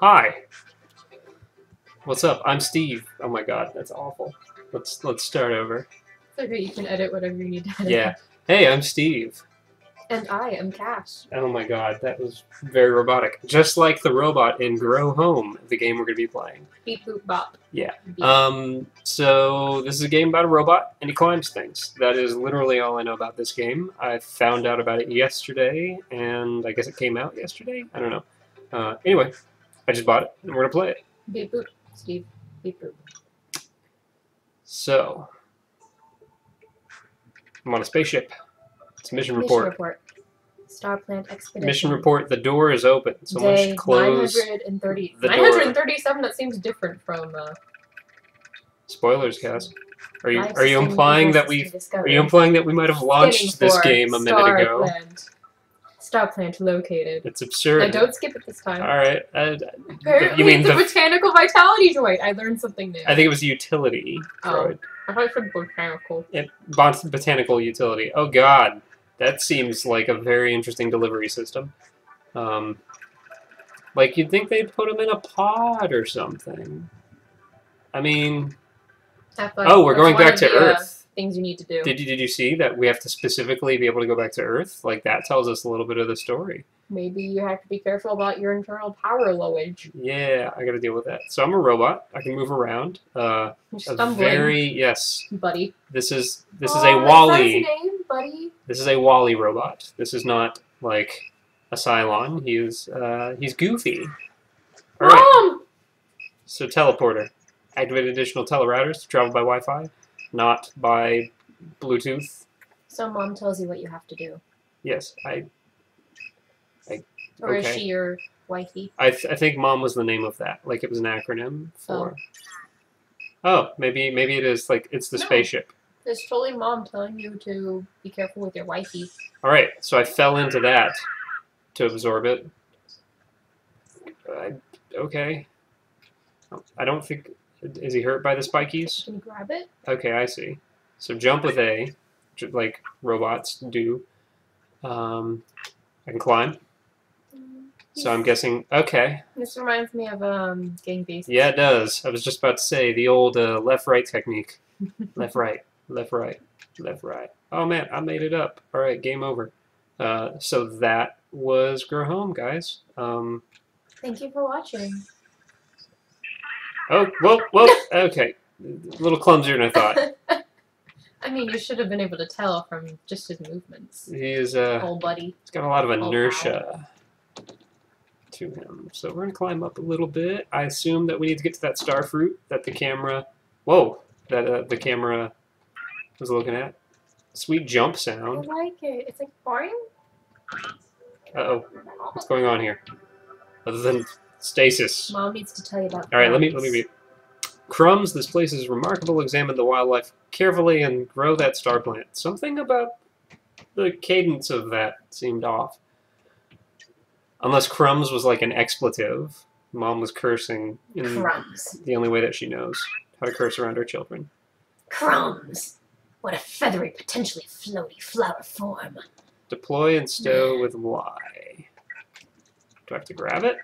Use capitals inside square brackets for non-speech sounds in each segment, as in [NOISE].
Hi. What's up? I'm Steve. Oh my god, that's awful. Let's let's start over. It's okay, you can edit whatever you need to edit. Yeah. Hey, I'm Steve. And I am Cass. Oh my god, that was very robotic. Just like the robot in Grow Home, the game we're gonna be playing. Beep boop bop. Yeah. Beep. Um, so this is a game about a robot and he climbs things. That is literally all I know about this game. I found out about it yesterday, and I guess it came out yesterday. I don't know. Uh, anyway, I just bought it and we're gonna play it. Beep boop. Steve. Beep boop. So I'm on a spaceship. It's a mission Mission report. report. Star Plant Expedition. Mission report. The door is open. Someone Day should close. 930, the door. 937, that seems different from uh, Spoilers, Cass. Are you are you implying that we are you implying that we might have launched this game a minute ago? Plant. Star Plant located. It's absurd. Now don't skip it this time. All right. Uh, Apparently, you mean the, the? botanical vitality droid. I learned something new. I think it was utility Oh. droid. I thought it said botanical. It, bot- botanical utility. Oh God, that seems like a very interesting delivery system. Um, like you'd think they'd put them in a pod or something. I mean. Oh, we're going back to uh, Earth. Things you need to do. did you did you see that we have to specifically be able to go back to Earth? Like that tells us a little bit of the story. Maybe you have to be careful about your internal power lowage. Yeah, I got to deal with that. So I'm a robot. I can move around. Uh, You're a stumbling, very yes. buddy. This is this is Oh, a that WALL-E. his name, buddy? This is a WALL-E robot. This is not like a Cylon. He's uh, he's goofy. All right. Mom! So teleporter. Activate additional telerouters to travel by Wi-Fi, not by Bluetooth. So mom tells you what you have to do. Yes, I Or is she your wifey? I, th- I think mom was the name of that. Like it was an acronym for. Oh. oh, maybe maybe it is like it's the No. spaceship. It's totally mom telling you to be careful with your wifey. All right, so I fell into that to absorb it. I, okay. I don't think is he hurt by the spikies? Can you grab it? Okay, I see. So jump with A, like robots do. Um, I can climb. So I'm guessing. Okay, This reminds me of um Gang Beasts. yeah, it does. I was just about to say the old uh, left-right technique. [LAUGHS] left, right, left, right, left, right. Oh man, I made it up. All right, game over. Uh, so that was Grow Home, guys. Um, Thank you for watching. Oh, whoa, whoa. Okay, a little clumsier than I thought. [LAUGHS] I mean, you should have been able to tell from just his movements. He is uh, Oh, buddy. he's got a lot of inertia to him. So we're gonna climb up a little bit. I assume that we need to get to that star fruit that the camera. Whoa, that uh, the camera was looking at. Sweet jump sound. I sound. like it. It's like boring. Uh oh, what's going on here? Other than stasis. Mom needs to tell you about. All right, let me let me crumbs. read. Crumbs. This place is remarkable. Examine the wildlife carefully and grow that star plant. Something about the cadence of that seemed off. Unless crumbs was like an expletive. Mom was cursing in Crumbs. the only way that she knows how to curse around her children. Crumbs. What a feathery, potentially floaty flower form. Deploy and stow with Y. Do I have to grab it?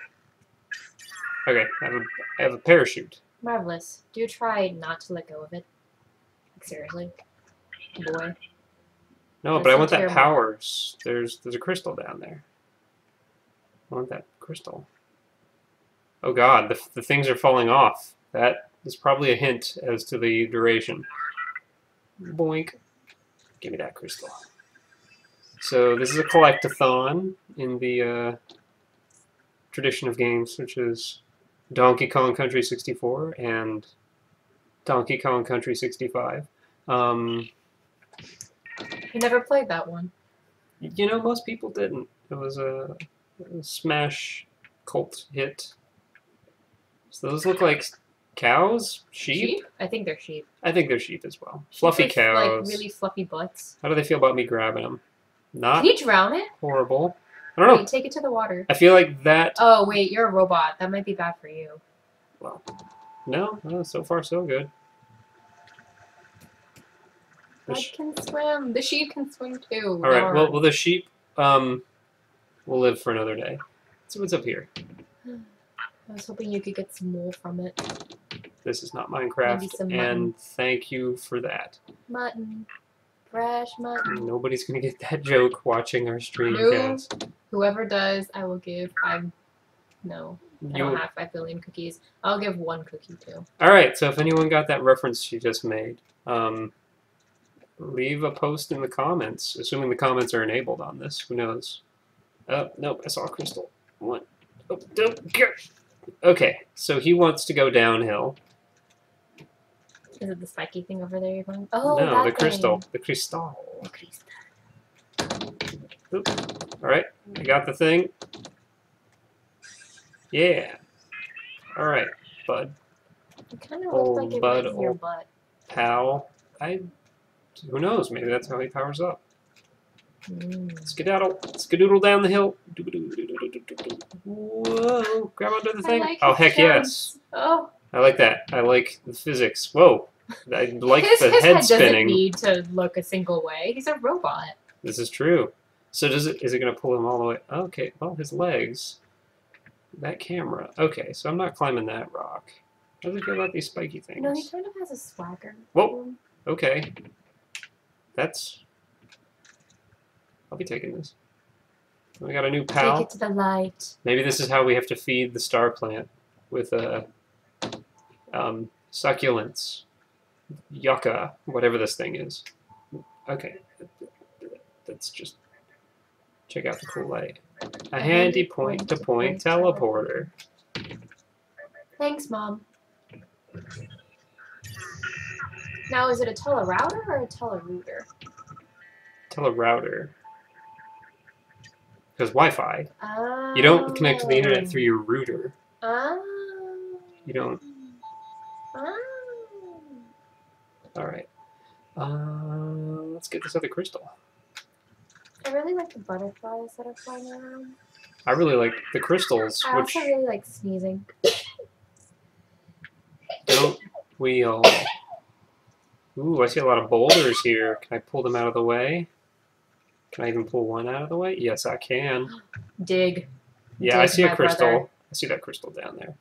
Okay, I have a, I have a parachute. Marvelous. Do try not to let go of it. Like, seriously. Boy. No, That's but I want that power. There's there's a crystal down there. I want that crystal. Oh god, the, the things are falling off. That is probably a hint as to the duration. Boink. Give me that crystal. So this is a collectathon in the uh, tradition of games, which is Donkey Kong Country 64 and Donkey Kong Country 65. Um, You never played that one. you know, most people didn't. It was a, a smash cult hit. So those look like cows, sheep. I think they're sheep. I think they're sheep as well. Fluffy cows. Like really fluffy butts. How do they feel about me grabbing them? Not Can you drown it? horrible. I don't know. Wait, take it to the water. I feel like that. Oh wait, you're a robot. That might be bad for you. Well, no, no, so far so good. The I can swim. The sheep can swim too. All right. Well, Darn. well, the sheep um will live for another day. Let's see what's up here. I was hoping you could get some wool from it. This is not Minecraft, and thank you for that. Mutton. Fresh mutton. Nobody's gonna get that joke watching our stream, No. guys. Whoever does, I will give five. No, I don't have five billion cookies. I'll give one cookie too. all right. So if anyone got that reference she just made, um, leave a post in the comments. Assuming the comments are enabled on this, who knows? Oh nope, I saw a crystal. What? Oh, don't get. Okay, so he wants to go downhill. Is it the spiky thing over there you're going? Oh, no, that the crystal. The crystal. The crystal. All right, I got the thing. Yeah. All right, bud, It kind of looked like it bud, was your butt. pal. I. Who knows? Maybe that's how he powers up. Mm. Skedaddle, skedoodle down the hill. Whoa! Grab onto the thing. like oh his heck yes! Oh, I like that. I like the physics. Whoa! I like his, the his head head doesn't need to look a single way. He's a robot. This is true. So does it? Is it going to pull him all the way? Okay. Well, his legs. That camera. Okay. So I'm not climbing that rock. How does it feel about these spiky things? No, he kind of has a swagger. Whoa. Okay. That's. I'll be taking this. We got a new pal. Take it to the light. Maybe this is how we have to feed the star plant with uh, um, succulents, yucca, whatever this thing is. Okay, let's just check out the cool light. A handy point-to-point teleporter. Thanks, Mom. Now, is it a telerouter or a telerouter? Telerouter. Because Wi-Fi. Oh. You don't connect to the internet through your router. Oh. You don't. Oh. All right. Uh, let's get this other crystal. I really like the butterflies that are flying around. I really like the crystals, I which also really like sneezing. don't we all? Ooh, I see a lot of boulders here. Can I pull them out of the way? Can I even pull one out of the way? Yes, I can. Dig. Yeah, I see a crystal. brother. I see that crystal down there.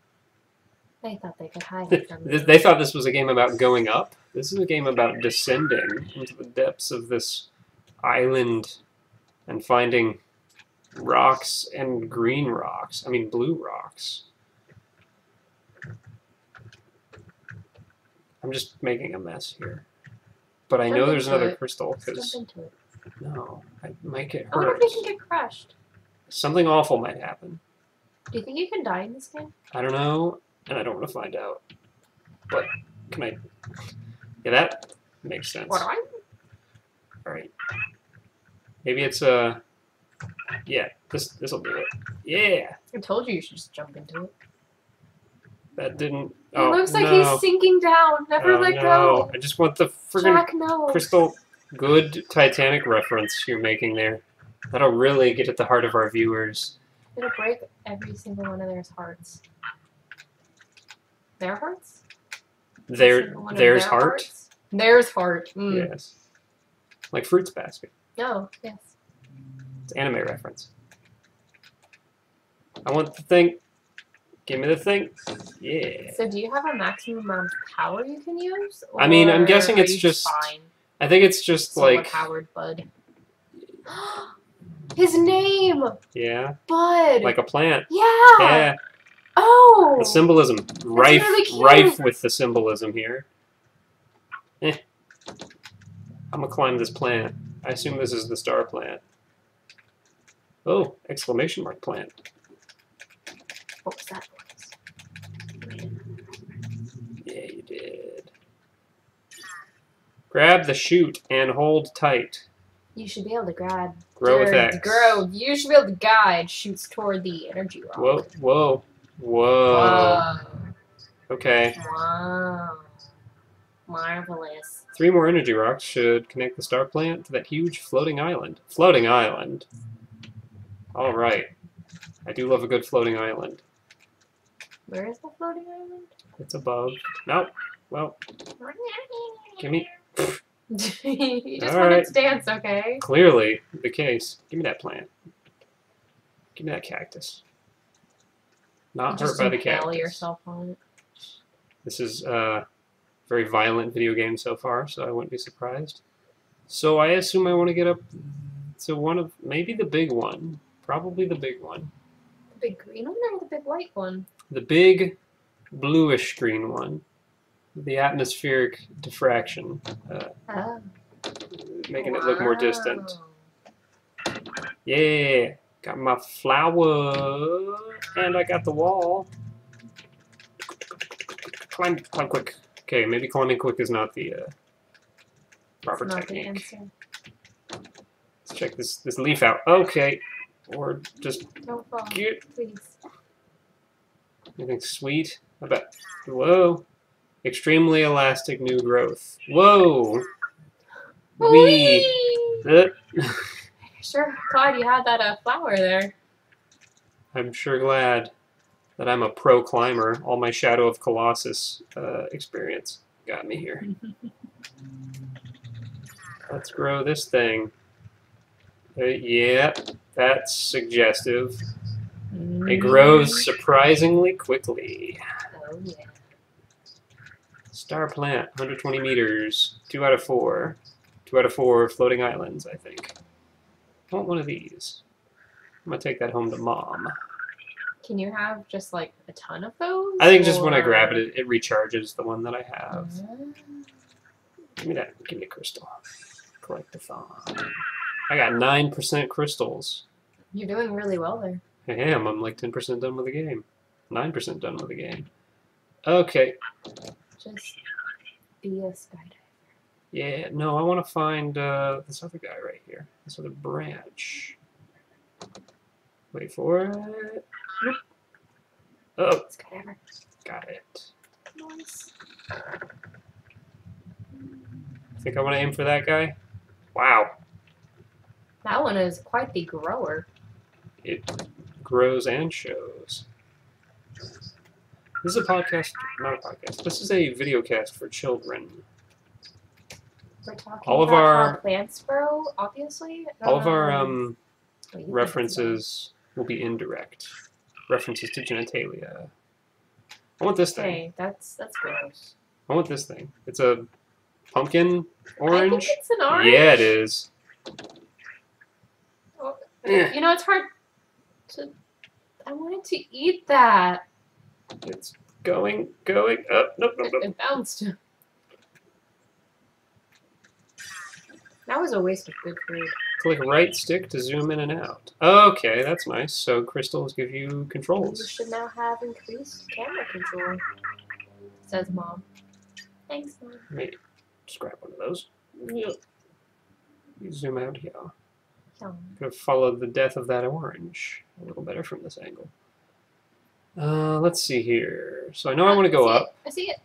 They thought they could hide it from. [LAUGHS] They they thought this was a game about going up. This is a game about descending into the depths of this island and finding rocks and green rocks. I mean, blue rocks. I'm just making a mess here. But I know there's another it. crystal because jump no, I might get hurt. I wonder if we can get crushed. Something awful might happen. Do you think you can die in this game? I don't know, and I don't want to find out. But can I? Yeah, that makes sense. What do I? All right. Maybe it's uh Yeah, this this will do it. Yeah, I told you you should just jump into it. that didn't. It Oh, looks like no. he's sinking down. Never oh, let no. go. I just want the friggin' Jack, no. crystal. Good Titanic reference you're making there. That'll really get at the heart of our viewers. It'll break every single one of their hearts. Their hearts? Their Single one of there's their heart. hearts? There's heart. Mm. Yes, like Fruits Basket. No, yes. It's an anime reference. I want the thing. Give me the thing. Yeah. So do you have a maximum amount of power you can use? I mean, I'm guessing it's just fine. I think it's just Solar like powered Bud. [GASPS] His name, yeah, Bud. like a plant. yeah. Yeah, Oh. the symbolism rife, really rife with the symbolism here. Eh. I'm gonna climb this plant. I assume this is the star plant. Oh, exclamation mark plant. What was that noise? Yeah, you did. Grab the shoot and hold tight. You should be able to grab. Grow with X. Grow. You should be able to guide. Shoots toward the energy rock. Whoa, whoa, whoa. Whoa. Okay. Wow. Marvelous. Three more energy rocks should connect the star plant to that huge floating island. Floating island. All right. I do love a good floating island. Where is the floating island? It's above. Nope. Well, give me [LAUGHS] you just All wanted right. to dance, okay? clearly the case. Give me that plant. Give me that cactus. Not hurt by the cactus. yourself on it. This is a very violent video game so far, so I wouldn't be surprised. So I assume I want to get up to one of maybe the big one, probably the big one, The big green one or the big white one? the big bluish green one, the atmospheric diffraction, uh, Oh. making it look more distant. Yeah, got my flower, and I got the wall. Climb, climb quick. Okay, maybe climbing quick is not the uh, proper not technique. answer. Let's check this this leaf out. Okay, or just Don't fall, get please. anything sweet. I bet. Whoa, extremely elastic new growth. Whoa. We. Uh, [LAUGHS] Sure, glad you had that uh, flower there. I'm sure glad that I'm a pro climber. All my Shadow of Colossus uh, experience got me here. [LAUGHS] Let's grow this thing. Uh, yeah, that's suggestive. It grows surprisingly quickly. Oh, yeah. Star plant, 120 meters, 2 out of 4. 2 out of 4 floating islands, I think. I want one of these. I'm gonna take that home to mom. Can you have just like a ton of those? I think just when I grab it, it, it recharges the one that I have. Give me that. Give me a crystal. Collectathon. I got 9% crystals. You're doing really well there. I am. I'm like 10% done with the game. 9% done with the game. Okay. Just be a skydiver. Yeah, no, I want to find uh, this other guy right here. This other branch. Wait for it. Nope. Oh, Skydiver. got it. Nice. Think I want to aim for that guy? Wow. That one is quite the grower. It grows and shows. This is a podcast, not a podcast. This is a video cast for children. We're talking All of about our- how plants grow, obviously. All of our Um, um, what do you think it's references will be indirect. References to genitalia. I want this thing. Okay, that's that's gross. I want this thing. It's a pumpkin orange. I think it's an orange. Yeah, it is. You know, it's hard to. I wanted to eat that. It's going, going up. Nope, nope, nope. it bounced. That was a waste of good food. Click right stick to zoom in and out. Okay, that's nice. So crystals give you controls. You should now have increased camera control. Says mom. Thanks, mom. Maybe just grab one of those. Yep. You zoom out here. Yum. Could have followed the death of that orange a little better from this angle. Uh, let's see here. So I know I want to go see up. It. I see it.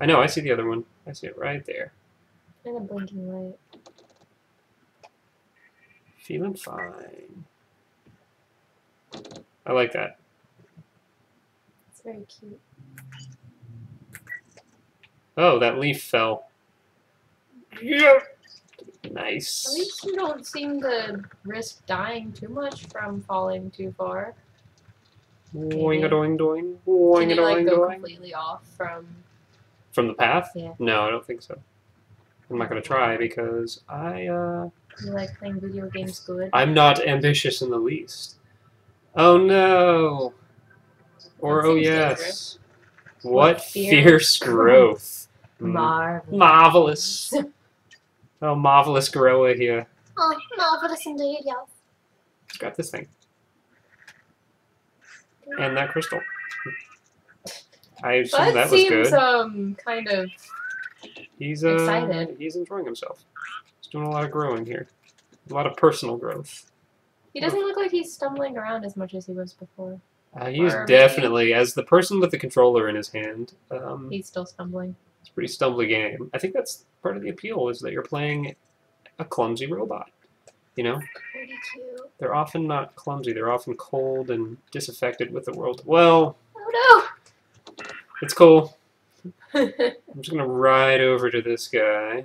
I know, I see the other one. I see it right there. And a blinking light. Feeling fine. I like that. It's very cute. Oh, that leaf fell. Yeah. At least you don't seem to risk dying too much from falling too far. Boing a doing doing. Boing a you like doing go completely off from? From the path? Yeah. No, I don't think so. I'm not gonna try because I uh You like playing video games good? I'm not ambitious in the least. Oh no. Or oh yes. What, What fierce, fierce growth. Mm. Marvelous. Marvelous. [LAUGHS] Oh, marvelous grower here. Oh, marvelous indeed, yes. Let's grab this thing. And that crystal. I assume Bud that was seems good. um kind of He's uh, excited. He's enjoying himself. He's doing a lot of growing here. A lot of personal growth. he doesn't look like he's stumbling around as much as he was before. Uh, he is Or maybe- definitely, as the person with the controller in his hand, um, He's still stumbling. it's a pretty stumbly game. I think that's part of the appeal is that you're playing a clumsy robot. You know, Pretty cute. they're often not clumsy. They're often cold and disaffected with the world. Well, Oh no! it's cool. [LAUGHS] I'm just gonna ride over to this guy.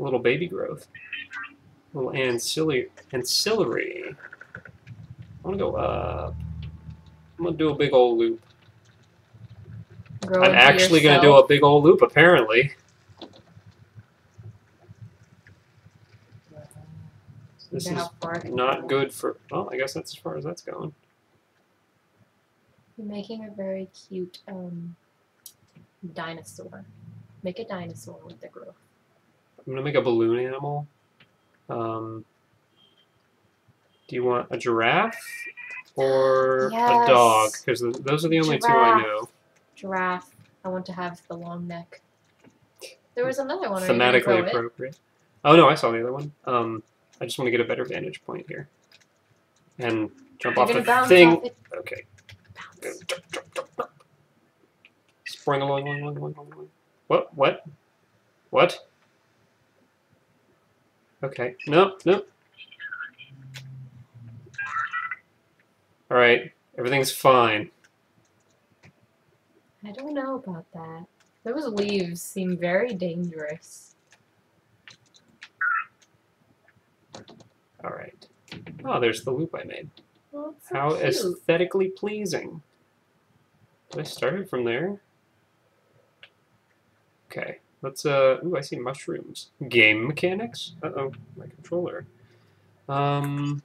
A little baby growth. A little ancillary. Ancillary. I want to go up. I'm gonna do a big old loop. Grow I'm actually gonna do a big old loop. Apparently, this is how far I can not good for. Well, I guess that's as far as that's going. You're making a very cute um, dinosaur. Make a dinosaur with the growth. I'm gonna make a balloon animal. Um, do you want a giraffe or a dog? Because those are the only two I know. Giraffe. I want to have the long neck. There was another one. Are you gonna Thematically grow it? appropriate. Oh no, I saw the other one. Um, I just want to get a better vantage point here, and jump You're off the thing. off. Okay. Bounce. Spring along, along, along, along, along. What? What? What? Okay. Nope. Nope. All right. Everything's fine. I don't know about that. Those leaves seem very dangerous. All right. Oh, there's the loop I made. It's so How cute. aesthetically pleasing. Did I start it from there? Okay. Let's uh ooh, I see mushrooms. Game mechanics? Uh oh, my controller. Um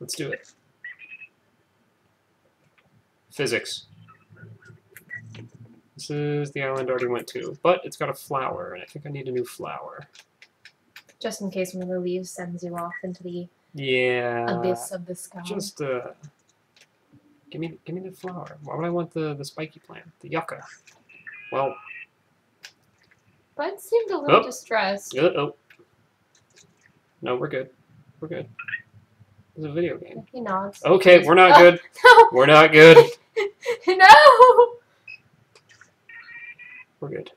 let's do it. Physics. This is the island I already went to, but it's got a flower, and I think I need a new flower. Just in case one of the leaves sends you off into the Yeah. abyss of the sky. Just uh, give me give me the flower. Why would I want the the spiky plant, the yucca? Well, Bud seemed a little Oh. distressed. uh oh. No, we're good. We're good. It's a video game. He nods. Okay, we're not Oh, good. [LAUGHS] No, We're not good. [LAUGHS] no! We're good.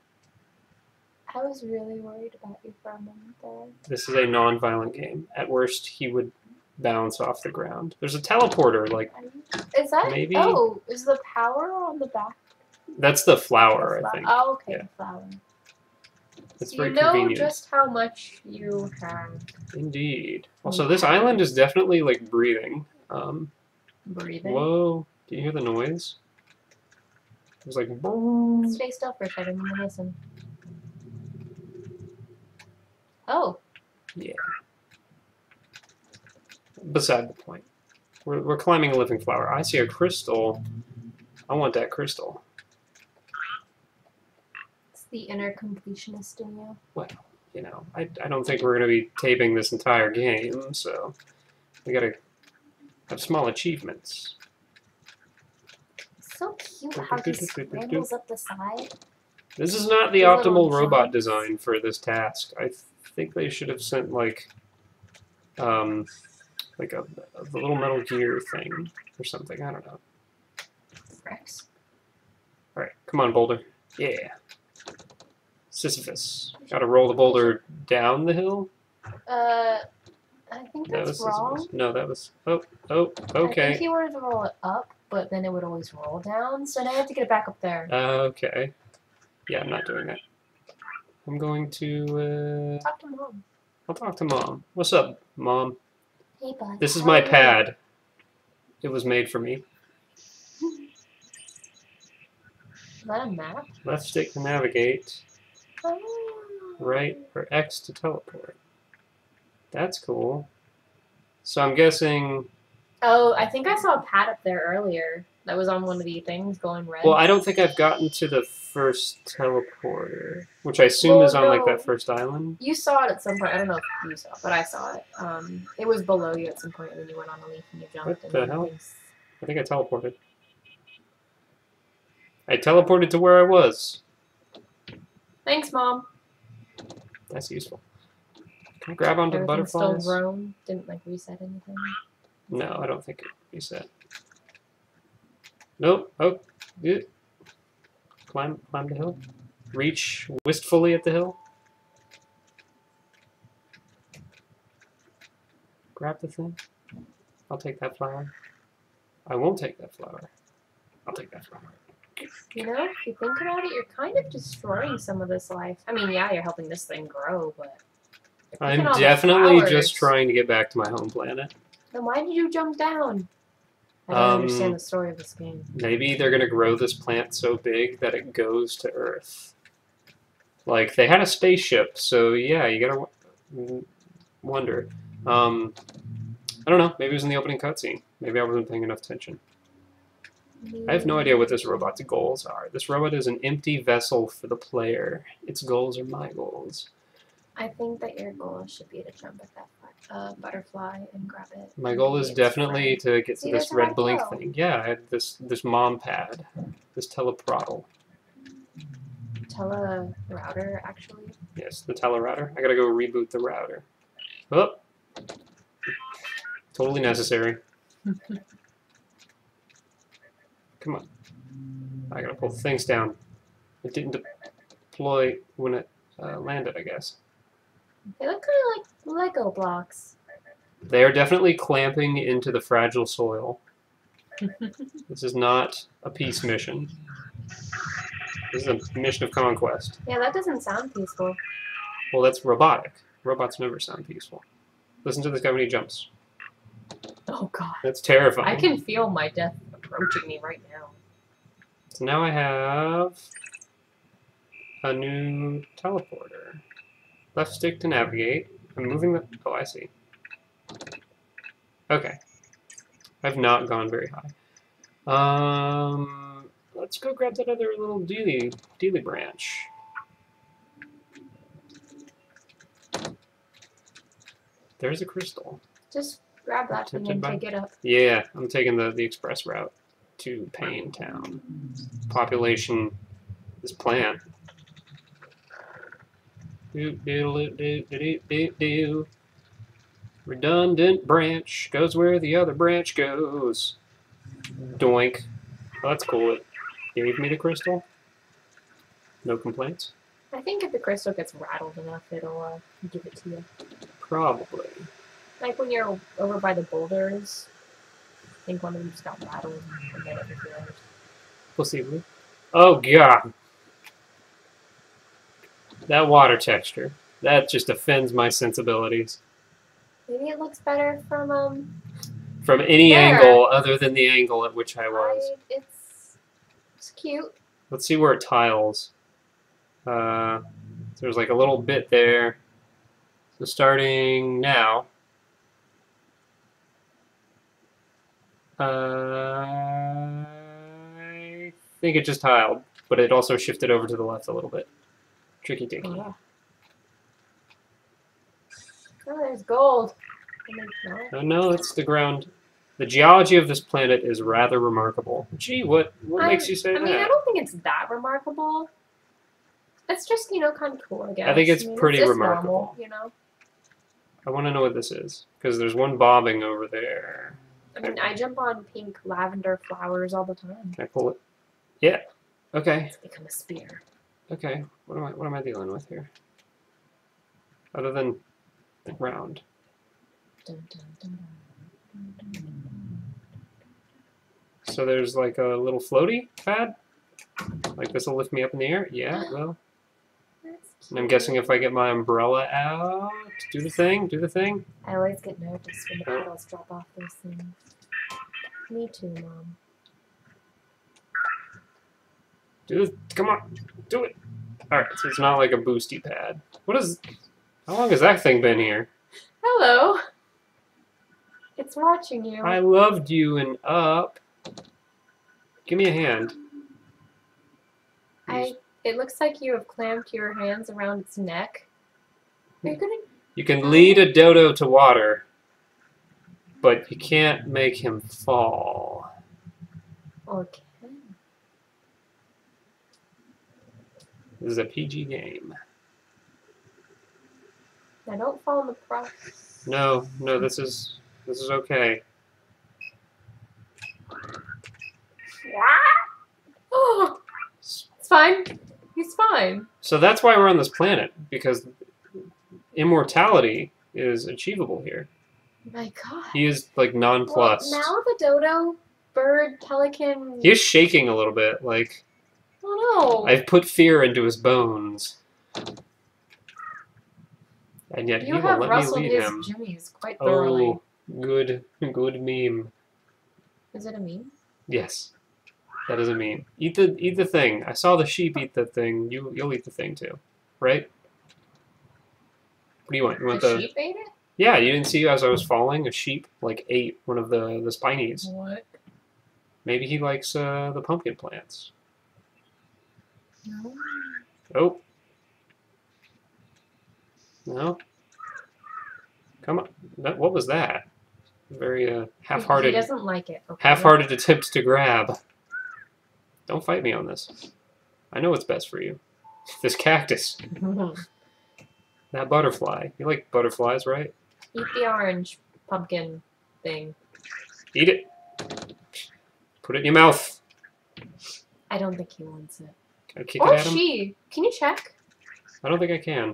I was really worried about you for a moment there. This is a non-violent game. At worst, he would bounce off the ground. There's a teleporter. Like Is that? Maybe- Oh, is the power on the back? that's the flower, The I think. Oh, okay, Yeah. the flower. It's So very you know convenient. just how much you have Indeed. Also, this island is definitely like breathing. Um, breathing. whoa! Do you hear the noise? It was like. boom. Stay still for a second and listen. Oh, Yeah. beside the point. We're, we're climbing a living flower. I see a crystal. I want that crystal. The inner completionist in you. Well, you know, I, I don't think we're going to be taping this entire game, so we got to have small achievements. So cute how he scrambles up the side. This is not the The optimal robot design for this task. I th- think they should have sent like, um, like a, a little Metal Gear thing or something. I don't know. Rex. All right, come on, boulder. Yeah. Sisyphus. Got to roll the boulder down the hill. Uh, I think That that's was wrong. Sisyphus. No, that was. Oh, oh, I think okay. he wanted to roll it up, but then it would always roll down. So now I have to get it back up there. Okay. Yeah, I'm not doing that. I'm going to. Uh, Talk to mom. I'll talk to mom. What's up, mom? Hey, bud. This is my pad. It was made for me. Is that a map? Left stick to navigate. Right or X to teleport. That's cool. So I'm guessing. Oh, I think I saw a pad up there earlier. That was on one of the things going red. Well, I don't think I've gotten to the first teleporter, which I assume Well, is on like that first island. You saw it at some point. I don't know if you saw it, but I saw it. Um, it was below you at some point, and then you went on a leaf and you jumped. What and the hell? things- I think I teleported. I teleported to where I was. Thanks, mom. That's useful. Can I grab onto the Everything's still butterflies? grown. Didn't like reset anything. No, I don't think it reset. Nope. Oh, yeah. Climb, climb the hill. Reach wistfully at the hill. Grab the thing. I'll take that flower. I won't take that flower. I'll take that flower. You know, if you think about it, you're kind of destroying some of this life. I mean, yeah, you're helping this thing grow, but I'm definitely just trying to get back to my home planet. Then why did you jump down? I don't Um, understand the story of this game. Maybe they're gonna grow this plant so big that it goes to Earth. Like they had a spaceship, so yeah, you gotta w- wonder. Um, I don't know. Maybe it was in the opening cutscene. Maybe I wasn't paying enough attention. I have no idea what this robot's goals are. This robot is an empty vessel for the player. Its goals are my goals. I think that your goal should be to jump at that uh, butterfly and grab it. My goal is definitely friend. to get to this red red blink glow. thing. Yeah, I had this this mom pad, this teleprottle. Tele router, actually. Yes, the telerouter. I gotta go reboot the router. Oh, totally necessary. [LAUGHS] Come on. I gotta pull things down. It didn't deploy when it uh, landed, I guess. They look kind of like Lego blocks. They are definitely clamping into the fragile soil. [LAUGHS] This is not a peace mission. This is a mission of conquest. Yeah, that doesn't sound peaceful. Well, that's robotic. Robots never sound peaceful. Listen to this guy when he jumps. Oh god. That's terrifying. I can feel my death approaching me right now. So now I have a new teleporter. Left stick to navigate. I'm moving the. Oh, I see. Okay. I've not gone very high. Um, let's go grab that other little dealy dealy branch. There's a crystal. Just grab that and by- take it up. Yeah, I'm taking the, the express route to Payne Town. Population is plant. Do, do, do, do, do, do, do. Redundant branch goes where the other branch goes. Doink. Oh, that's cool. It gave me the crystal. No complaints? I think if the crystal gets rattled enough, it'll uh, give it to you. Probably. Like when you're over by the boulders. I think one of them just got rattled and then it revealed. Possibly. Oh, God. That water texture. That just offends my sensibilities. Maybe it looks better from um. From any There. angle other than the angle at which I was. I, it's it's cute. Let's see where it tiles. Uh, there's like a little bit there. So starting now. Uh, I think it just tiled, but it also shifted over to the left a little bit. Tricky dicky. Oh, yeah. Oh, there's gold. And there's not. Oh no, it's the ground. The geology of this planet is rather remarkable. Gee, what what I- makes you say that? I mean, I don't think it's that remarkable. It's just you know kind of cool. I guess. think it's I mean, pretty just remarkable. Normal, you know. I want to know what this is because there's one bobbing over there. I mean, I jump on pink lavender flowers all the time. Can I pull it? Yeah. Okay. It's become a spear. Okay. What am I what am I dealing with here? Other than the ground. Dun, dun, dun, dun, dun, dun. So there's like a little floaty pad. Like this will lift me up in the air. Yeah. Well, That's and I'm guessing if I get my umbrella out, do the thing, do the thing. I always get nervous when the Oh. petals drop off those things. Me too, mom. Do it. Come on. Do it. All right. So it's not like a boosty pad. What is? How long has that thing been here? Hello. It's watching you. I loved you and up. Give me a hand. I. It looks like you have clamped your hands around its neck. Are you gonna? You can lead a dodo to water, but you can't make him fall. Okay. This is a PG game. Now don't fall in the process. No, no, this is this is okay. Oh, [GASPS] it's fine. He's fine. So that's why we're on this planet because immortality is achievable here. My God. He is like Well, nonplussed. now the dodo, bird, pelican. He is shaking a little bit. Like Oh no. I've put fear into his bones, and yet you he will have let me rustled lead his him. jimmies quite thoroughly. Oh, Good, good meme. Is it a meme? Yes, that a meme. Eat the eat the thing. I saw the sheep eat the thing. You you'll eat the thing too, right? What do you want? You want the the? sheep ate it? Yeah, you didn't see as I was falling, a sheep like ate one of the the spinies. What? Maybe he likes uh, the pumpkin plants. No. Oh. No. Come on. That, what was that? Very uh, half-hearted, He doesn't like it. Okay? half-hearted attempt to grab. Don't fight me on this. I know what's best for you. [LAUGHS] This cactus, [LAUGHS] that butterfly. You like butterflies, right? Eat the orange pumpkin thing. Eat it. Put it in your mouth. I don't think he wants it. Can I kick Or it at him? she. Can you check? I don't think I can.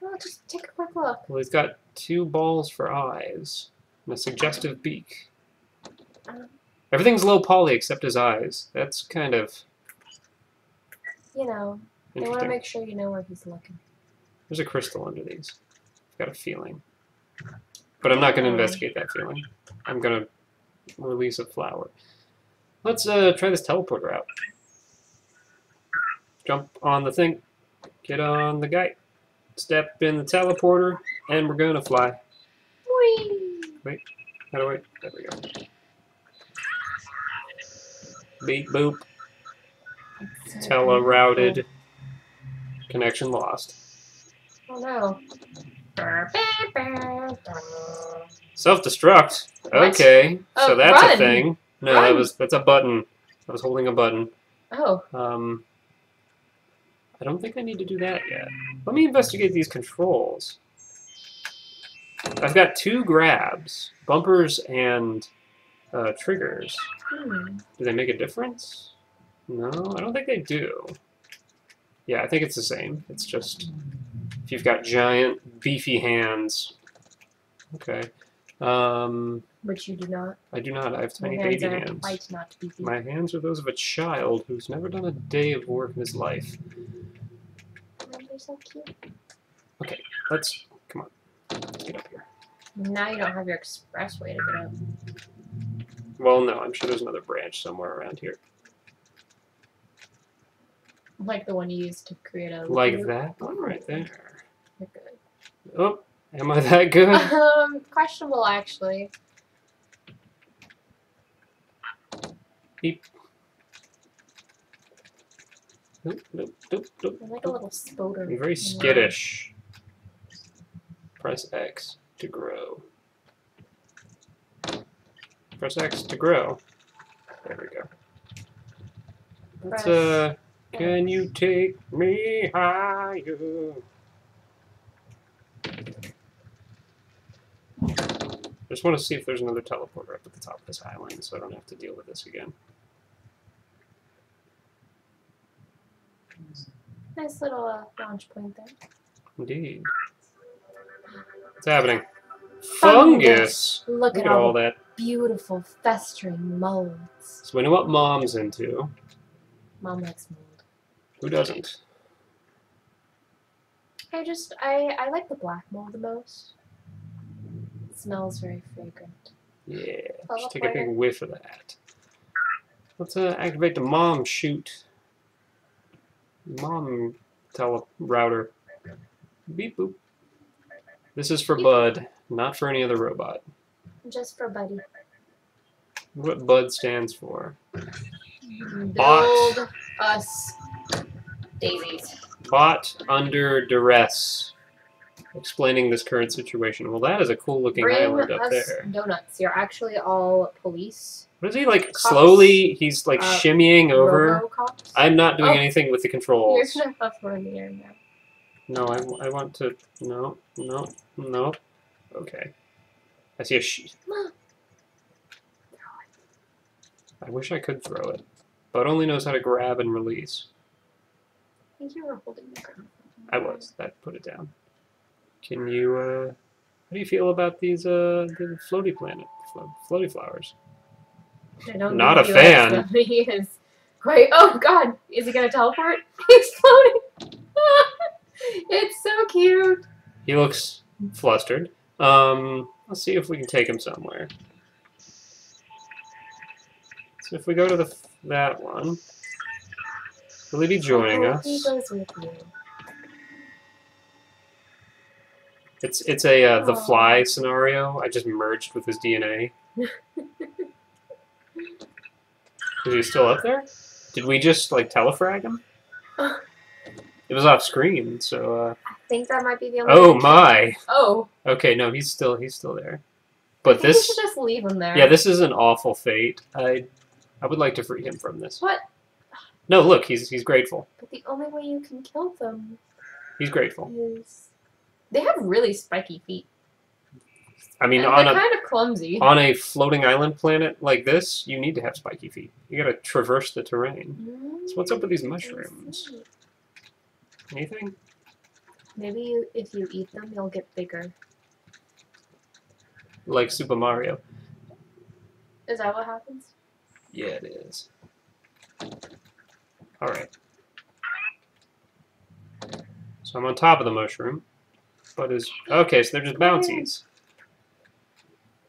Oh, just take a quick look. Well, he's got two balls for eyes and a suggestive beak. Um, Everything's low poly except his eyes. That's kind of you know, they want to make sure you know where he's looking. There's a crystal under these. I've got a feeling. But I'm not going to investigate that feeling. I'm going to release a flower. Let's uh, try this teleporter out. Jump on the thing. Get on the guy. Step in the teleporter. And we're going to fly. Whee! How do I? There we go. Beep boop. So Telerouted. Connection lost. Oh no. Self destruct. What? Okay. so Oh, that's a thing. No, that was that's a button. I was holding a button. Oh, Um I don't think I need to do that yet. Let me investigate these controls. I've got two grabs, bumpers and uh, triggers. hmm. Do they make a difference? No, I don't think they do. Yeah, I think it's the same. It's just if you've got giant, beefy hands. Okay. Um, which you do not. I do not. I have tiny hands baby hands. quite not beefy. My hands are those of a child who's never done a day of work in his life. Oh, they're so cute. Okay, let's come on. Let's get up here. Now you don't have your expressway to get up. Well, no, I'm sure there's another branch somewhere around here. Like the one you used to create a Like loop. that one right there. You're good. Oh, am I that good? [LAUGHS] Um, questionable actually. Nope, nope, nope, nope. You're like a little spoder. I'm very skittish. Press X to grow. Press X to grow. There we go. Let's, uh, can you take me higher? I just want to see if there's another teleporter up at the top of this island so I don't have to deal with this again. Nice little uh, launch point there. Indeed. What's happening? Fungus. Fungus! Look, Look at, all all that. beautiful festering molds. So we know what mom's into. Mom likes mold. Who doesn't? I just I I like the black mold the most. It smells very fragrant. Yeah. Oh, Just take a big whiff of that. Let's uh, activate the mom shoot. Mom tele router. Beep boop. This is for Beep. Bud, not for any other robot. Just for Buddy. What Bud stands for. Build Bot. us daisies. Bot under duress. Explaining this current situation. Well, that is a cool looking Bring island up us there. donuts. You're actually all police. What is he like? Cops. Slowly, he's like Uh, shimmying over. Robocops. I'm not doing Oh. anything with the controls. You're controls. not up for in the air now. No, I, I want to. No, no, no. Okay. I see a sheet. I wish I could throw it. But only knows how to grab and release. I think you were holding the ground. I was. That put it down. Can you, uh. How do you feel about these, uh. The floaty planet? Flo- floaty flowers? I don't Not a fan. [LAUGHS] He is quite. Oh God! Is he gonna teleport? [LAUGHS] He's floating. [LAUGHS] it's so cute. He looks flustered. Um. Let's see if we can take him somewhere. So if we go to the that one, will he be joining Oh, us? He goes with you. It's it's a uh, the fly scenario. I just merged with his DNA. [LAUGHS] Is he still up there? Did we just like telefrag him? It was off screen, so. Uh, think that might be the only. oh option. my! Oh. Okay, no, he's still he's still there. I But think this, We should just leave him there. yeah, this is an awful fate. I I would like to free him from this. What? No, look, he's he's grateful. But the only way you can kill them He's grateful. is they have really spiky feet. I mean, and on they're a kind of clumsy. on a floating island planet like this, you need to have spiky feet. You gotta traverse the terrain. Mm, So what's up with these mushrooms? Anything? Maybe you, if you eat them, you'll get bigger. Like Super Mario? Is that what happens? Yeah, it is. All right. So I'm on top of the mushroom, but is okay. So they're just bouncies.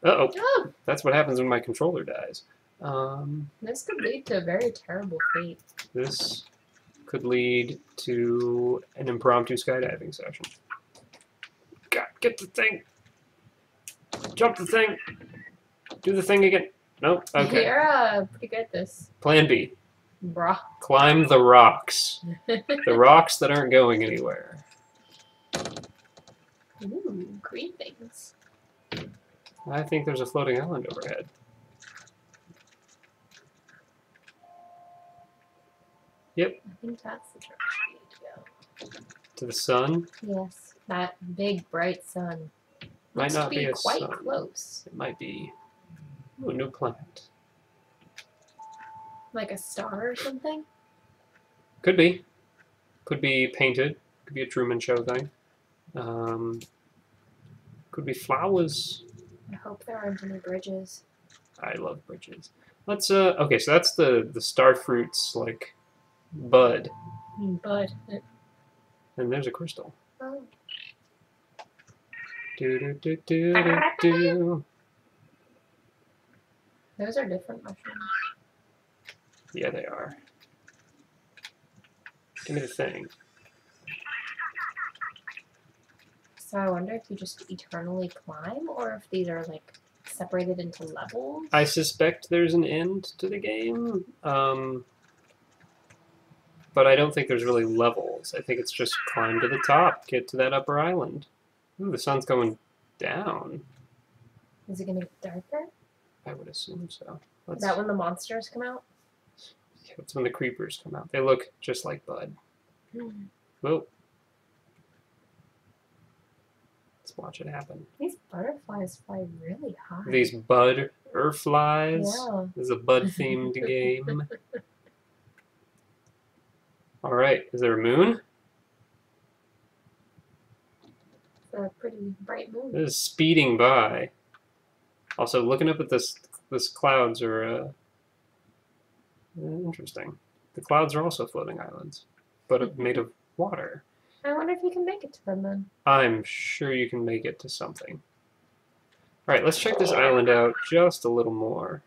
Uh oh, Oh, that's what happens when my controller dies. Um, this could lead to a very terrible fate. this could lead to an impromptu skydiving session. God, get the thing. Jump the thing. Do the thing again. Nope. Okay. You're uh, pretty good at this, Plan B. bruh. Climb the rocks. [LAUGHS] The rocks that aren't going anywhere. Ooh, green things. I think there's a floating island overhead. I think that's the direction we need to go. To the sun. Yes, that big bright sun. Might Looks not to be quite sun. close, It might be a new planet. like a star or something. Could be. Could be painted. Could be a Truman Show thing. Um, could be flowers. I hope there aren't any bridges. I love bridges. Let's uh. Okay, so that's the the star fruits like bud, Bud. and there's a crystal. oh, Do do do do do do. those are different mushrooms. Yeah, they are. Give me the thing. So I wonder if you just eternally climb, or if these are like separated into levels. I suspect there's an end to the game, um, but I don't think there's really levels. I think it's just climb to the top, get to that upper island. Ooh, the sun's going down. Is it gonna get darker? I would assume so. Is Let's, that when the monsters come out? Yeah, that's when the creepers come out. They look just like Bud. Hmm. Whoa. Let's watch it happen. These butterflies fly really high. These Bud flies. Yeah. This is a Bud themed [LAUGHS] game. All right, is there a moon? It's a pretty bright moon. It is speeding by. Also, looking up at this, this clouds are uh, interesting. The clouds are also floating islands, but made of water. I wonder if you can make it to them then. I'm sure you can make it to something. All right, let's check this island out just a little more.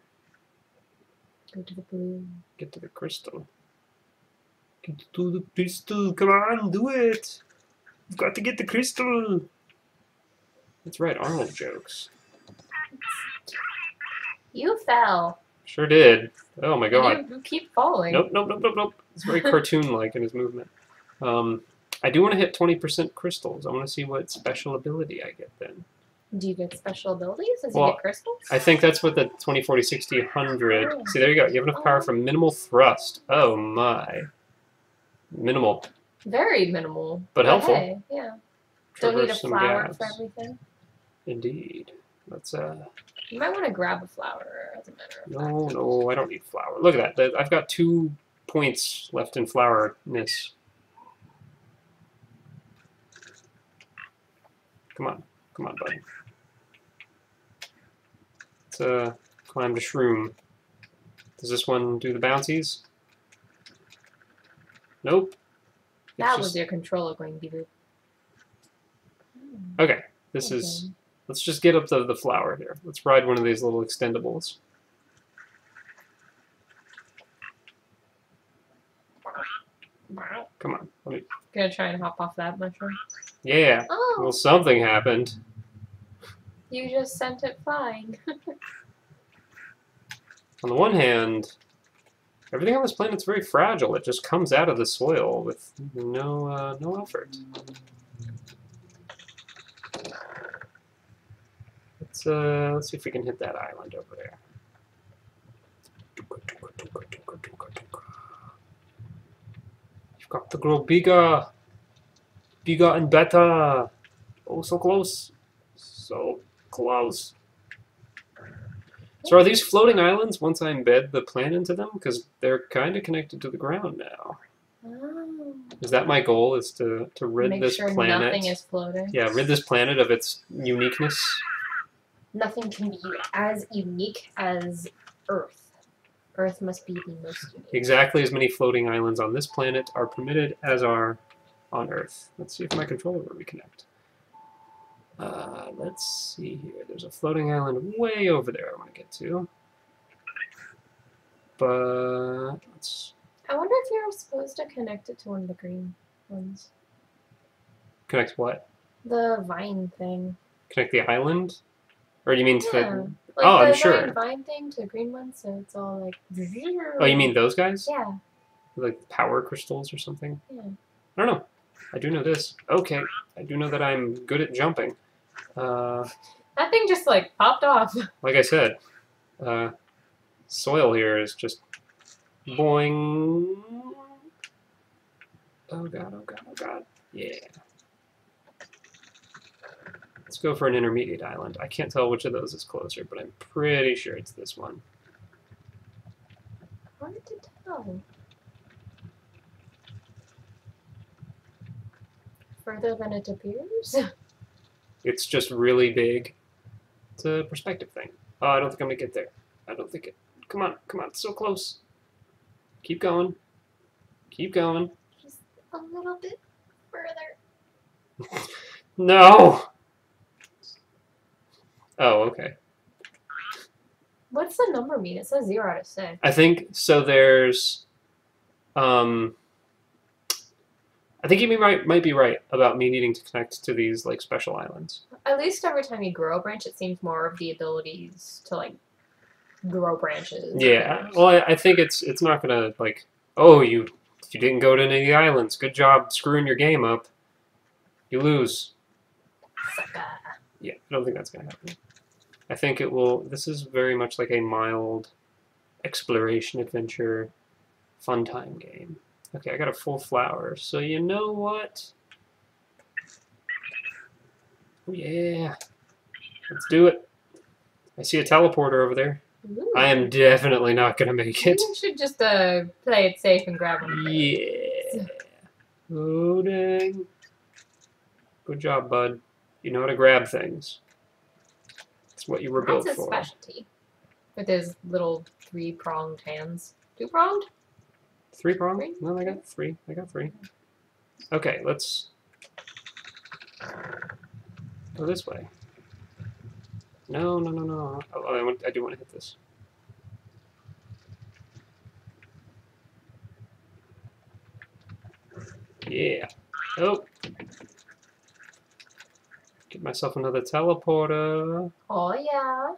Go to the blue. Get to the crystal. Get to the crystal. Come on, do it. You've got to get the crystal. That's right, Arnold jokes. You fell. Sure did. Oh my god. You, keep falling. Nope, nope, nope, nope, nope. It's very cartoon-like in his movement. Um, I do want to hit 20% crystals. I want to see what special ability I get then. Do you get special abilities? Does Well, you get crystals? I think that's what the 20, 40, 60, 100. See, there you go. You have enough power for minimal thrust. Oh my. Minimal. Very minimal. But helpful. Hey, yeah. Don't need a Traverse some flower gaps. for everything. Indeed. Let's, uh, You might want to grab a flower as a matter of no, fact. no, I don't need flour. Look at that. That- I've got two points left in flourness. Come on. Come on, buddy. Let's, uh, climb to Shroom. Does this one do the bouncies? Nope. It's That was your controller going beep Okay, this okay. is Let's just get up to the flower here. Let's ride one of these little extendables. Come on. Let me, Gonna try and hop off that mushroom. yeah. Oh, Well, something happened. you just sent it flying. [LAUGHS] On the one hand, everything on this planet's very fragile. It just comes out of the soil with no uh, no effort. Let's uh, let's see if we can hit that island over there. You've got to grow bigger, bigger and better. Oh, so close, so close. So are these floating islands once I embed the plant into them? Because they're kind of connected to the ground now. Oh. Is that my goal? Is to to rid Make this sure planet? nothing is floating. Yeah, rid this planet of its uniqueness. Nothing can be as unique as Earth. Earth must be the most unique. Exactly as many floating islands on this planet are permitted as are on Earth. Let's see if my controller will reconnect. Uh, let's see here. There's a floating island way over there I want to get to. But let's I wonder if you're supposed to connect it to one of the green ones. connect what? The vine thing. Connect the island? Or do you mean to Yeah. the Like Oh, the I'm sure. vine thing to the green one, so it's all like. Oh, you mean those guys? Yeah. Like power crystals or something? Yeah. I don't know. I do know this. Okay. I do know that I'm good at jumping. Uh, That thing just like popped off. [LAUGHS] like I said, uh, soil here is just boing. Oh god, oh god, oh god. Yeah. Let's go for an intermediate island. I can't tell which of those is closer, but I'm pretty sure it's this one. Hard to tell. Further than it appears. [LAUGHS] It's just really big. It's a perspective thing. Oh, I don't think I'm gonna get there. I don't think it. Come on, come on, it's so close. Keep going. Keep going. Just a little bit further. [LAUGHS] No! Oh, okay. What's the number mean? It says zero out of six. I think so. There's, um, I think you might might be right about me needing to connect to these like special islands. At least every time you grow a branch, it seems more of the abilities to like grow branches. Yeah. Well, I, I think it's it's not gonna like, oh, you you didn't go to any of the islands. Good job screwing your game up. You lose. Sucker. Yeah, I don't think that's gonna happen. I think it will. This is very much like a mild exploration adventure, fun time game. Okay, I got a full flower, so you know what? Oh yeah, let's do it. I see a teleporter over there. Ooh. I am definitely not gonna make it. You should just uh, play it safe and grab one. Yeah. Oh dang. Good job, bud. You know how to grab things. It's what you were built That's his for. specialty. With his little three pronged hands. Two pronged? Three? Three? No, I got three. I got three. Okay, let's go this way. No, no, no, no. Oh, oh I, want, I do want to hit this. Yeah. Oh. Get myself another teleporter. Oh yeah.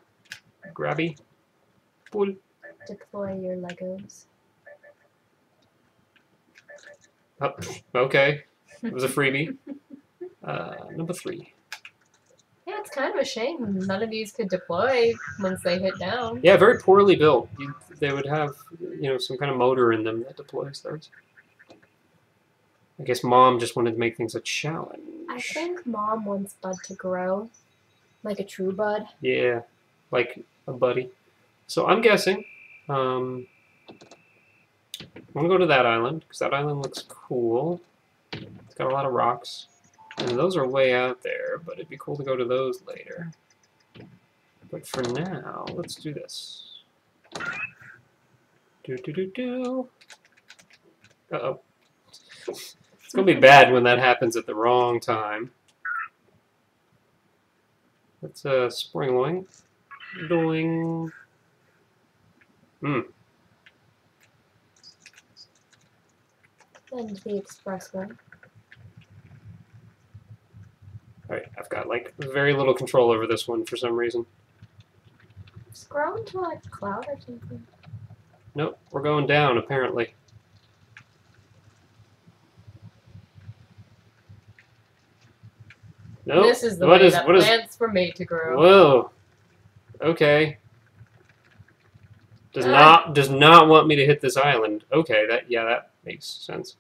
Grabby. Pull. Deploy your Legos. Oh, okay. It was a freebie. Uh, number three. Yeah, it's kind of a shame none of these could deploy once they hit down. Yeah, very poorly built. You, they would have, you know, some kind of motor in them that deploys those. I guess mom just wanted to make things a challenge. I think mom wants Bud to grow like a true Bud. Yeah, like a buddy. So I'm guessing. Um, I'm gonna go to that island because that island looks cool. It's got a lot of rocks, and those are way out there. But it'd be cool to go to those later. But for now, let's do this. Do do do do. Uh oh. It's gonna be bad when that happens at the wrong time. That's a spring loin. Doing. Hmm. And the expressway. Alright, I've got like very little control over this one for some reason. Just grow into like a cloud or something. Nope, we're going down apparently. Nope. This is the what way is- that what is- plants were made to grow. Whoa. Okay. Does Ah. not does not want me to hit this island. Okay, that yeah, that makes sense.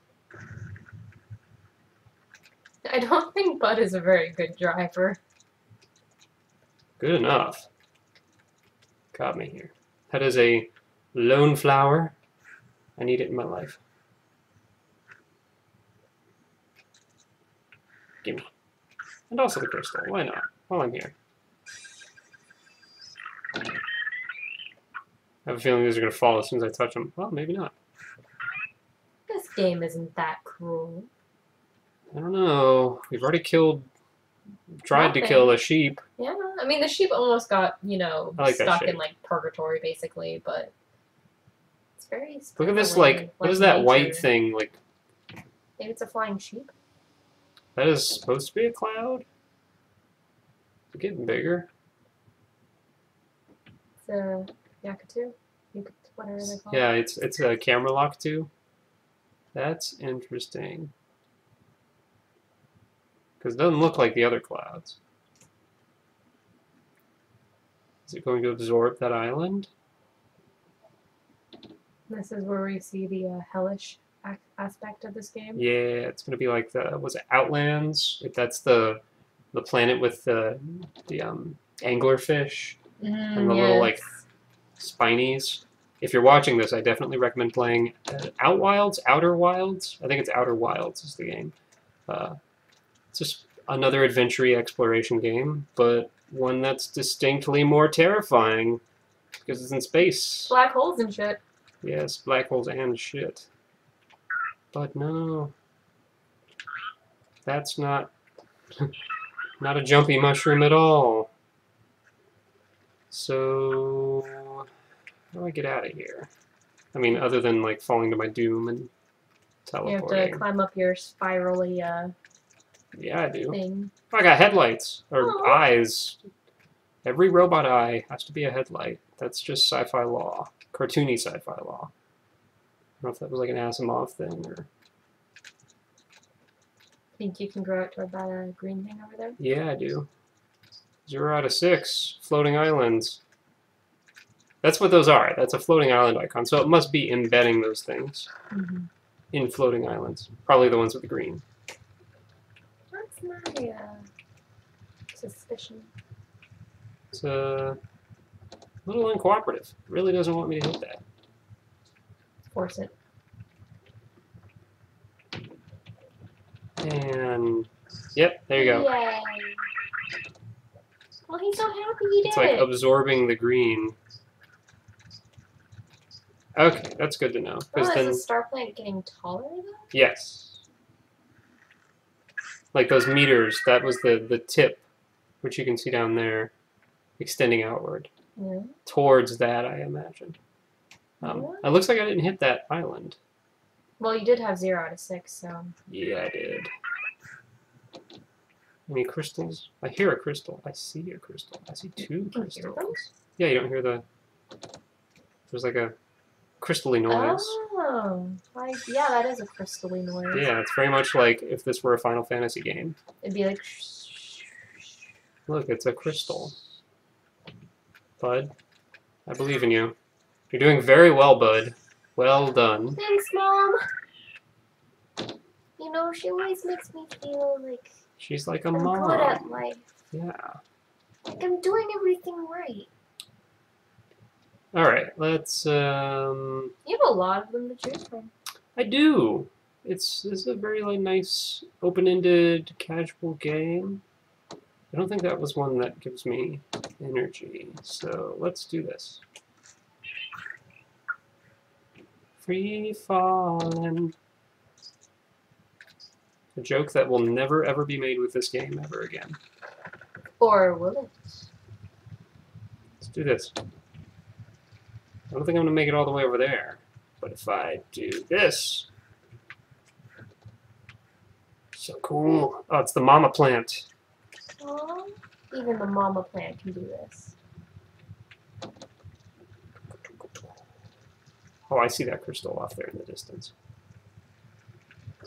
I don't think Bud is a very good driver. Good enough. Got me here. That is a lone flower. I need it in my life. Gimme. And also the crystal. Why not? While I'm here. I have a feeling these are going to fall as soon as I touch them. Well, maybe not. Game isn't that cruel. I don't know. We've already killed, tried to kill a sheep. Yeah, I mean the sheep almost got you know like stuck in like purgatory basically, but it's very. Look at this, sparkly, like, what is that white thing? Like, Maybe it's a flying sheep. that is supposed to be a cloud? It's getting bigger. It's a yakatu, whatever they call Yeah, it's it's a camera lock too. That's interesting. Because it doesn't look like the other clouds. Is it going to absorb that island? This is where we see the uh, hellish aspect of this game. Yeah, it's going to be like the was it Outlands? If that's the the planet with the the um anglerfish Mm, And the little, like, yes. spinies. If you're watching this, I definitely recommend playing uh, Out Wilds, Outer Wilds. I think it's Outer Wilds is the game. Uh, it's just another adventure exploration game, but one that's distinctly more terrifying because it's in space. black holes and shit. Yes, black holes and shit. But no, that's not [LAUGHS] not a jumpy mushroom at all. So, how do I get out of here? I mean, other than like falling to my doom and teleporting. You have to climb up your spirally uh, Yeah, I do. thing. I got headlights or Aw. eyes. Every robot eye has to be a headlight. That's just sci-fi law, cartoony sci-fi law. I don't know if that was like an Asimov thing or. Think you can grow it toward that uh, green thing over there? Yeah, I do. Zero out of six. Floating islands. That's what those are. That's a floating island icon. So it must be embedding those things Mm-hmm. in floating islands. Probably the ones with the green. That's my uh, suspicion. It's uh, a little uncooperative. It really doesn't want me to hit that. Force it. And yep, there you go. Yay. Well, he's so happy he did It's like absorbing the green. Okay, that's good to know. Oh, Because is then, the star planet getting taller though? yes, like those meters. That was the the tip, which you can see down there, extending outward Yeah. towards that. I imagine. Um, Really? it looks like I didn't hit that island. Well, you did have zero out of six, so Yeah, I did. Any crystals? I hear a crystal. I see a crystal. I see two crystals. Yeah, you don't hear the. There's like a crystally noise. Oh, like yeah, that is a crystally noise. Yeah, it's very much like if this were a Final Fantasy game. It'd be like. Look, it's a crystal. Bud, I believe in you. You're doing very well, Bud. Well done. Thanks, mom. You know, she always makes me feel like She's like a I'm good at mom. life. Yeah. Like I'm doing everything right. All right, let's. um You have a lot of them to choose from. I do. It's this is a very like nice, open-ended, casual game. I don't think that was one that gives me energy. So let's do this. Free falling. A joke that will never ever be made with this game ever again. Or will it? Let's do this. I don't think I'm gonna make it all the way over there. But if I do this. So cool. Oh, it's the mama plant. Aw, even the mama plant can do this. Oh, I see that crystal off there in the distance.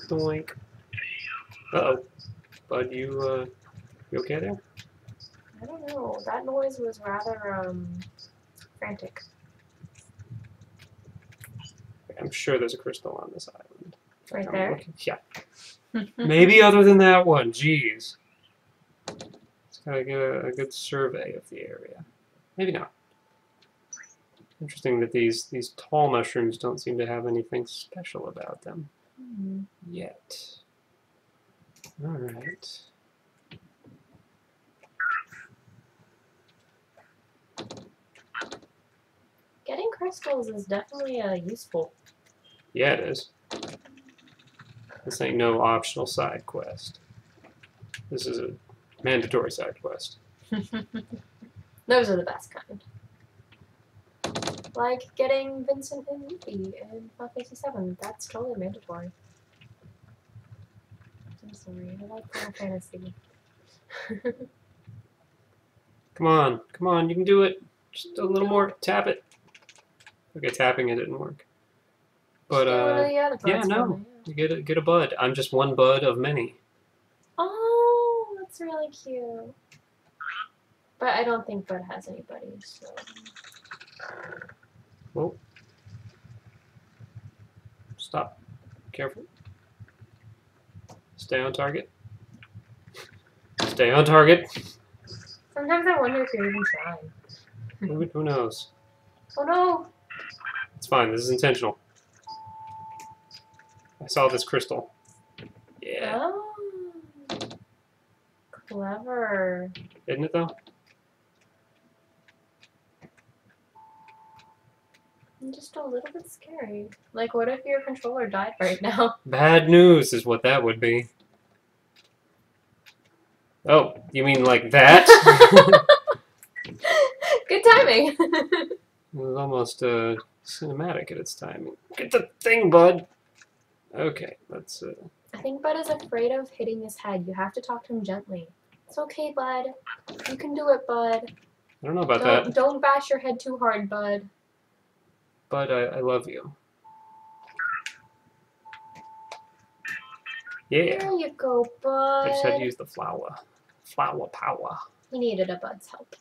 Doink. Uh oh. Bud, you, uh, you okay there? I don't know. That noise was rather um frantic. I'm sure there's a crystal on this island. Right there. Yeah. [LAUGHS] Maybe other than that one. Jeez. Let's gotta get a, a good survey of the area. Maybe not. Interesting that these these tall mushrooms don't seem to have anything special about them Hmm. yet. All right. Getting crystals is definitely uh, useful. Yeah, it is. This ain't no optional side quest. This is a mandatory side quest. [LAUGHS] Those are the best kind. Like getting Vincent and Yuffie in Final Fantasy VII. That's totally mandatory. I'm sorry, I like Final Fantasy. [LAUGHS] Come on, come on, you can do it. Just a little more. Tap it. Okay, tapping it didn't work. But Just get one of uh, yeah, no. you get a get a bud. I'm just one bud of many. Oh, that's really cute. But I don't think Bud has anybody, so. Whoa. Stop. Careful. Stay on target. Stay on target. Sometimes I wonder if you're even trying. Who, who knows? Oh no! It's fine. This is intentional. I saw this crystal. Yeah. Oh. Clever. Isn't it though? I'm just a little bit scary. Like, what if your controller died right now? [LAUGHS] Bad news is what that would be. Oh, you mean like that? [LAUGHS] Good timing. [LAUGHS] it was almost uh, cinematic at its timing. Get the thing, bud. Okay, let's. Uh, I think Bud is afraid of hitting his head. You have to talk to him gently. It's okay, Bud. You can do it, Bud. I don't know about Don't, that, don't bash your head too hard, Bud. Bud, I, I love you. Yeah, There you go, Bud. I just had to use the flower. Flower power. He needed a Bud's help.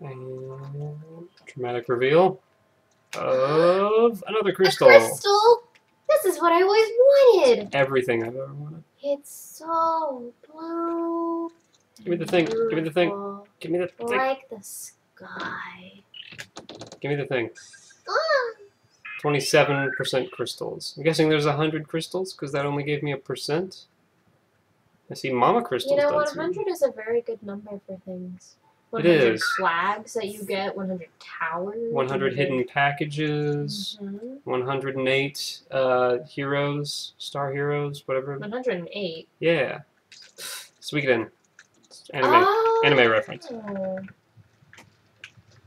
And dramatic reveal of another crystal. A crystal. This is what I always wanted! Everything I've ever wanted. It's so blue. Give me the thing. Give me the thing. Give me the thing. Like the sky. Give me the thing. Ah, 27% crystals. I'm guessing there's 100 crystals because that only gave me a percent. I see mama crystals. You know, 100 is a very good number for things. It 100 is. flags that you get, 100 towers. 100 hidden packages, Mhm. 108 uh, heroes, star heroes, whatever. 108. Yeah. Suikoden. Anime. Oh. anime reference.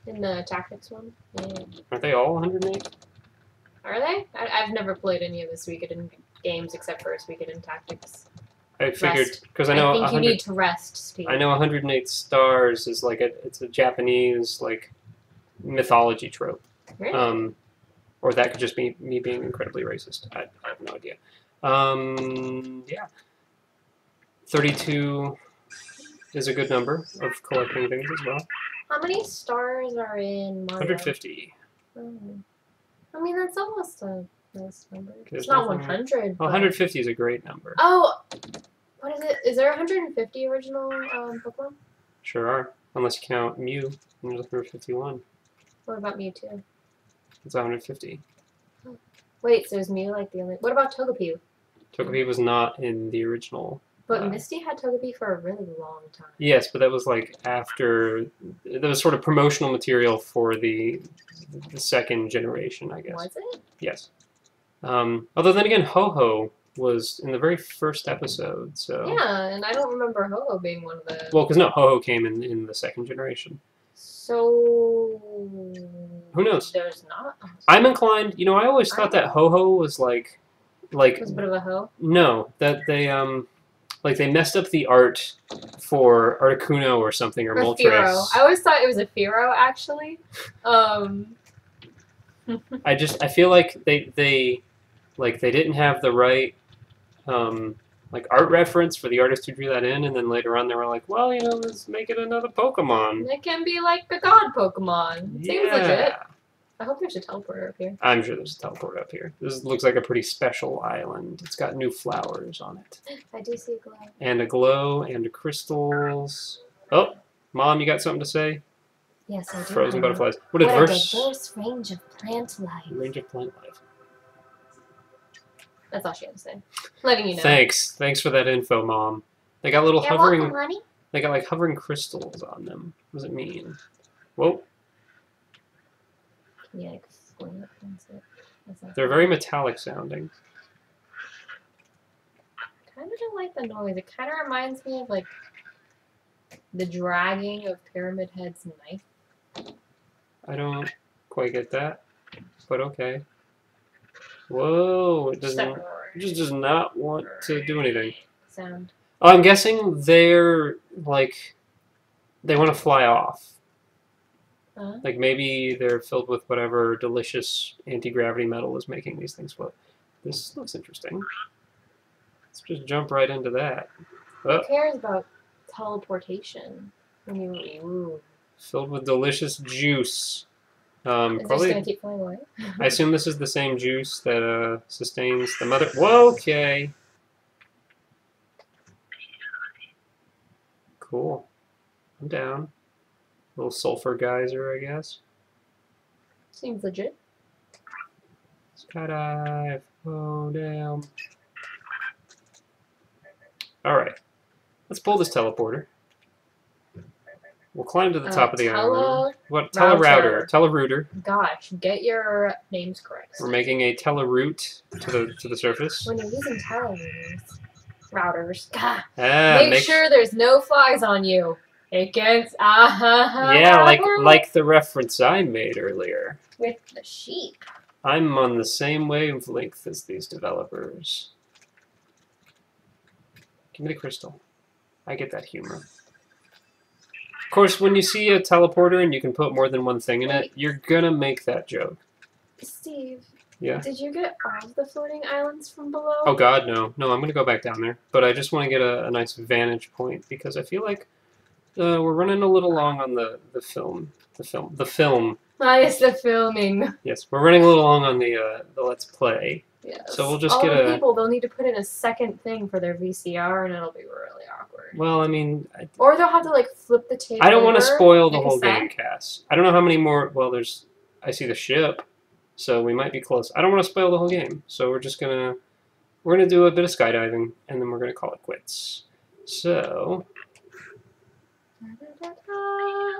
In the tactics one? Yeah. Aren't they all 108? Are they? I, I've never played any of the Suikoden games except for Suikoden Tactics. I figured because I know I think you need to rest, Steve. I know 108 stars is like a it's a Japanese like mythology trope. Really? Um, or that could just be me being incredibly racist. I, I have no idea. Um, yeah. 32 is a good number of collecting things as well. How many stars are in Mario? 150. Oh. I mean, that's almost a nice number. There's it's not nothing- 100. Well, 150 is a great number. Oh! What is it? Is there 150 original um, Pokemon? Sure are. Unless you count Mew, and there's 151. What about Mewtwo? It's 150. Wait, so is Mew like the only. What about Togepi? Togepi was not in the original. But Uh, Misty had Togepi for a really long time. Yes, but that was like after that was sort of promotional material for the the second generation, I guess. Was it? Yes. Um, although then again, Ho-Oh was in the very first episode, so Yeah, and I don't remember Ho-Oh being one of the. well, because no, Ho-Oh came in in the second generation. so. Who knows? There's not. I'm inclined. You know, I always thought that Ho-Oh was like, like It was a bit of a hoe. no, that they um, like they messed up the art for Articuno or something or Or Moltres. I always thought it was a Fearow, actually. Um, [LAUGHS] I just I feel like they they like they didn't have the right um like art reference for the artist who drew that in and then later on they were like, well, you know, let's make it another Pokemon. it can be like a god Pokemon. Seems yeah. legit. I hope there's a teleporter up here. I'm sure there's a teleporter up here. This looks like a pretty special island. It's got new flowers on it. [GASPS] I do see a glow. And a glow and crystals. Oh, mom, you got something to say? Yes, I do. Frozen butterflies. What What a diverse range of plant life. range of plant life. That's all she had to say. Letting you know. Thanks. Thanks for that info, mom. They got little You're hovering welcome, honey. They got like hovering crystals on them. What does it mean? Whoa, Can you explain it? That's it. That's not they're very metallic sounding. I kind of don't like the noise. It kind of reminds me of like the dragging of Pyramid Head's knife. I don't quite get that, but okay. Whoa, it Just doesn't. It just does not want to do anything. sound. Oh, I'm guessing they're like they want to fly off. Uh, Like maybe they're filled with whatever delicious anti-gravity metal is making these things float. This looks interesting. Let's just jump right into that. Oh, who cares about teleportation when you ooh. filled with delicious juice. Um, Is it just probably, gonna keep flying away? I assume this is the same juice that uh, sustains the mother. Whoa, okay. Cool. I'm down. Little sulfur geyser, I guess. Seems legit. Skydive. Oh, down. Alright. Let's pull this teleporter. We'll climb to the Uh, top of the island. tele- What? Telerouter. router. Telerouter. Gosh, get your names correct. We're making a teleroute to the to the surface. When you're using telerouters, routers, God, Ah, make, sure there's no flies on you. It gets ah Yeah, like like the reference I made earlier. with the sheep. I'm on the same wavelength as these developers. Give me the crystal. I get that humor. Of course, when you see a teleporter and you can put more than one thing in it, you're gonna make that joke. Steve, Yeah. did you get all of the floating islands from below? Oh God, no, no! I'm gonna go back down there, but I just want to get a, a nice vantage point because I feel like uh, we're running a little long on the the film, the film, the film. Ah, yes, the filming. Yes, we're running a little long on the uh, the let's play. Yes. So we'll just all get the a- people. They'll need to put in a second thing for their VCR, and it'll be really awkward. Well, I mean, I, Or they'll have to like flip the tape. I don't want to over, spoil the like a whole set. game, Cass. I don't know how many more. Well, there's. I see the ship, so we might be close. I don't want to spoil the whole game, so we're just gonna we're gonna do a bit of skydiving, and then we're gonna call it quits. So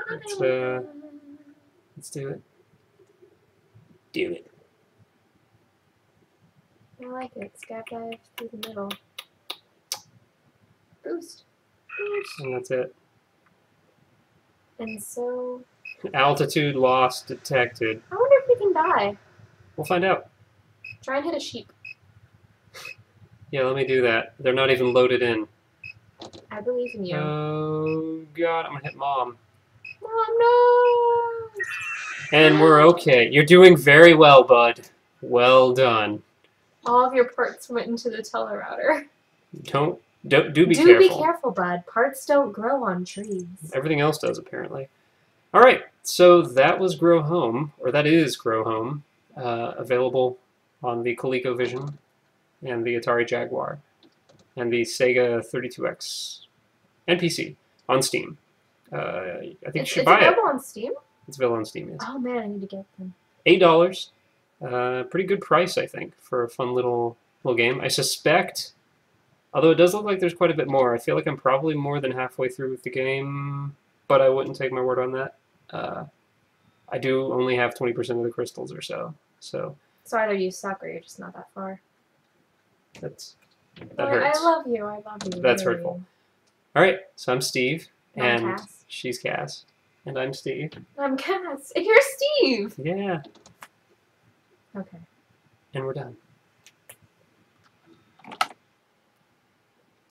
Let's, uh, let's do it. Do it. I like it. Skydive through the middle. Boost. Boost. And that's it. And so, Altitude loss detected. I wonder if we can die. We'll find out. Try and hit a sheep. Yeah, let me do that. They're not even loaded in. I believe in you. Oh god, I'm gonna hit mom. Mom, no! And we're okay. You're doing very well, bud. Well done. All of your parts went into the telerouter. Don't don't do be Do careful. be careful, bud. Parts don't grow on trees. Everything else does apparently. All right, so that was Grow Home, or that is Grow Home, uh, available on the ColecoVision and the Atari Jaguar and the Sega 32X and PC on Steam. Uh, I think It's, you should buy it. It's available on Steam? It's available on Steam. Yes. Oh man, I need to get them. Eight dollars. Uh, pretty good price, I think, for a fun little little game. I suspect Although it does look like there's quite a bit more. I feel like I'm probably more than halfway through with the game, but I wouldn't take my word on that. Uh, I do only have 20% of the crystals or so. So So either you suck or you're just not that far. that's that But hurts. I love you. I love you. That's hurtful. All right, so I'm Steve, I'm and Cass. she's Cass, and I'm Steve. I'm Cass. And you're Steve. Yeah, Okay. and we're done.